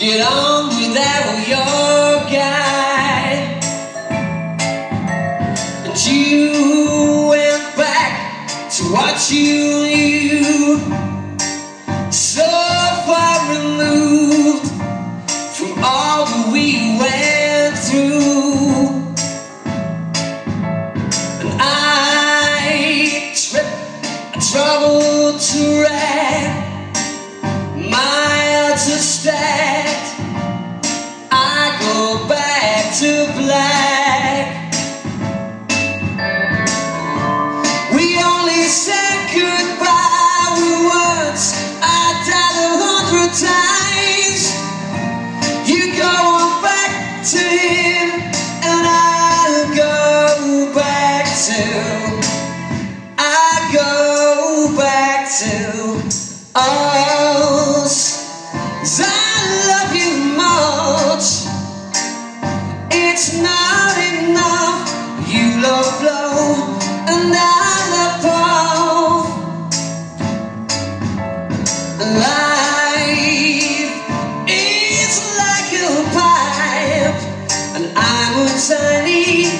get on without your guide. And you went back to what you knew. So far removed from all that we went through. And I trip, I trouble to ride, hundred times. You go on back to him, and I'll go back to. I go back to us. I'm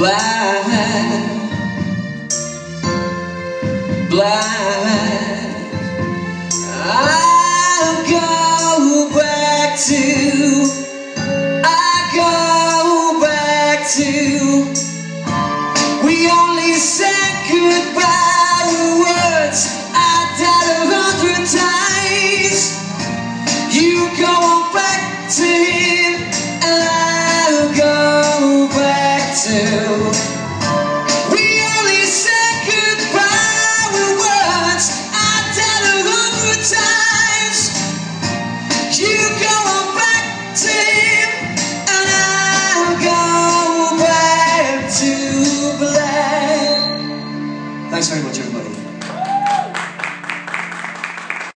black, black. I'll go back to